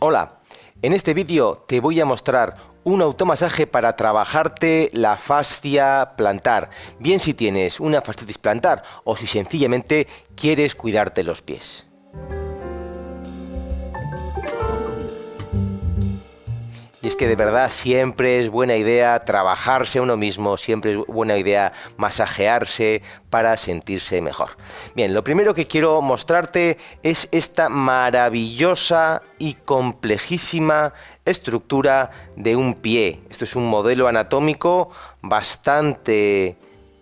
Hola, en este vídeo te voy a mostrar un automasaje para trabajarte la fascia plantar, bien si tienes una fascitis plantar o si sencillamente quieres cuidarte los pies. Y es que de verdad siempre es buena idea trabajarse uno mismo, siempre es buena idea masajearse para sentirse mejor. Bien, lo primero que quiero mostrarte es esta maravillosa y complejísima estructura de un pie. Esto es un modelo anatómico bastante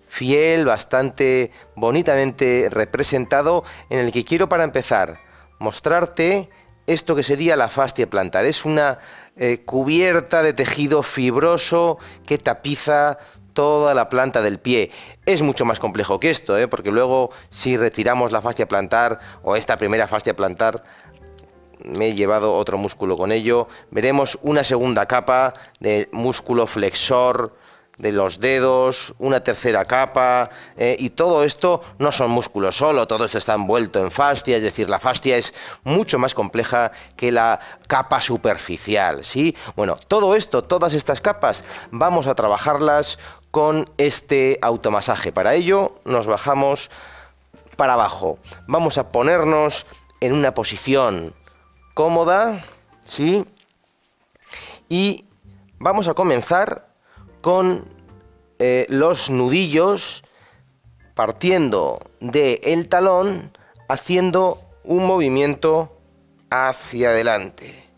fiel, bastante bonitamente representado, en el que quiero para empezar mostrarte esto que sería la fascia plantar. Es una eh, cubierta de tejido fibroso que tapiza toda la planta del pie. Es mucho más complejo que esto, ¿eh? porque luego si retiramos la fascia plantar o esta primera fascia plantar, me he llevado otro músculo con ello, veremos una segunda capa de músculo flexor, de los dedos, una tercera capa, eh, y todo esto no son músculos solo, todo esto está envuelto en fascia, es decir, la fascia es mucho más compleja que la capa superficial, ¿sí? Bueno, todo esto, todas estas capas, vamos a trabajarlas con este automasaje. Para ello nos bajamos para abajo. Vamos a ponernos en una posición cómoda, ¿sí? Y vamos a comenzar con eh, los nudillos partiendo del el talón haciendo un movimiento hacia adelante.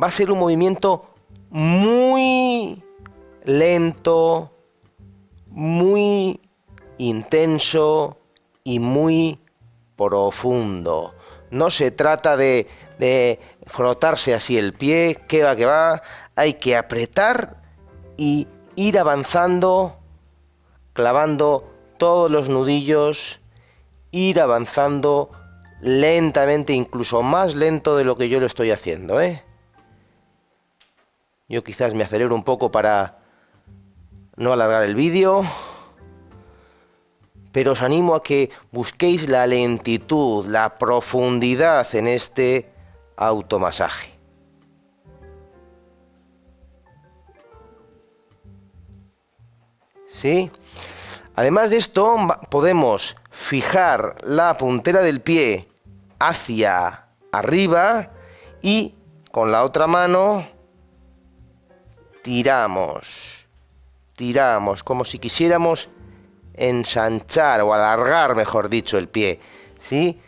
Va a ser un movimiento muy lento, muy intenso y muy profundo. No se trata de, de frotarse así el pie, que va, que va. Hay que apretar y ir avanzando, clavando todos los nudillos, ir avanzando lentamente, incluso más lento de lo que yo lo estoy haciendo, ¿eh? Yo quizás me acelero un poco para no alargar el vídeo, pero os animo a que busquéis la lentitud, la profundidad en este automasaje. ¿Sí? Además de esto, podemos fijar la puntera del pie hacia arriba y con la otra mano tiramos, tiramos, como si quisiéramos ensanchar o alargar, mejor dicho, el pie, ¿sí?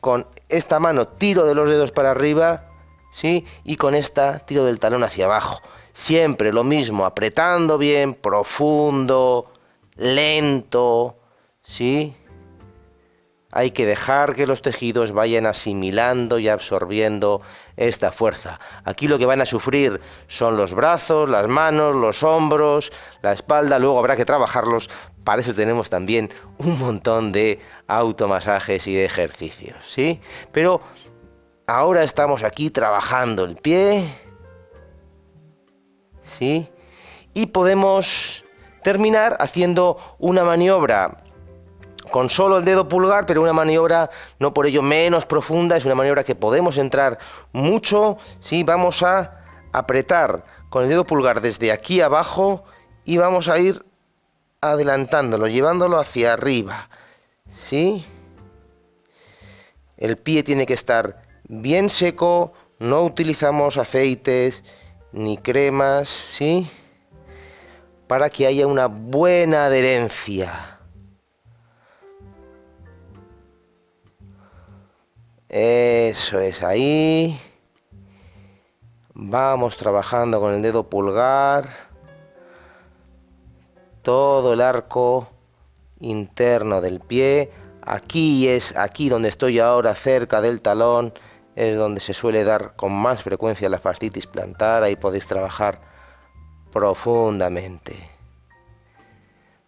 Con esta mano tiro de los dedos para arriba, ¿sí? Y con esta tiro del talón hacia abajo. Siempre lo mismo, apretando bien, profundo, lento, ¿sí? Hay que dejar que los tejidos vayan asimilando y absorbiendo esta fuerza. Aquí lo que van a sufrir son los brazos, las manos, los hombros, la espalda, luego habrá que trabajarlos. Para eso tenemos también un montón de automasajes y de ejercicios, ¿sí? Pero ahora estamos aquí trabajando el pie, ¿sí? Y podemos terminar haciendo una maniobra con solo el dedo pulgar, pero una maniobra no por ello menos profunda, es una maniobra que podemos entrar mucho, ¿sí? Vamos a apretar con el dedo pulgar desde aquí abajo y vamos a ir adelantándolo, llevándolo hacia arriba, ¿sí? El pie tiene que estar bien seco, no utilizamos aceites, ni cremas, ¿sí? Para que haya una buena adherencia. Eso es, ahí. Vamos trabajando con el dedo pulgar. Todo el arco interno del pie. Aquí es, aquí donde estoy ahora, cerca del talón es donde se suele dar con más frecuencia la fascitis plantar, ahí podéis trabajar profundamente.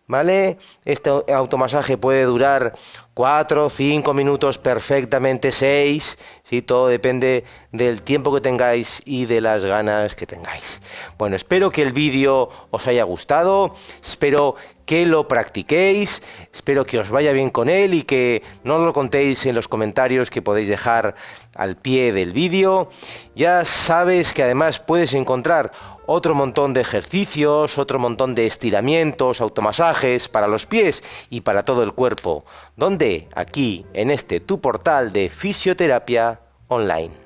¿Vale? Este automasaje puede durar 4, 5 minutos, perfectamente 6, ¿sí? todo depende del tiempo que tengáis y de las ganas que tengáis. Bueno, espero que el vídeo os haya gustado, espero que lo practiquéis, espero que os vaya bien con él y que no lo contéis en los comentarios que podéis dejar al pie del vídeo. Ya sabes que además puedes encontrar otro montón de ejercicios, otro montón de estiramientos, automasajes para los pies y para todo el cuerpo. ¿Dónde? Aquí, en este tu portal de fisioterapia online.